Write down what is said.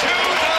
two.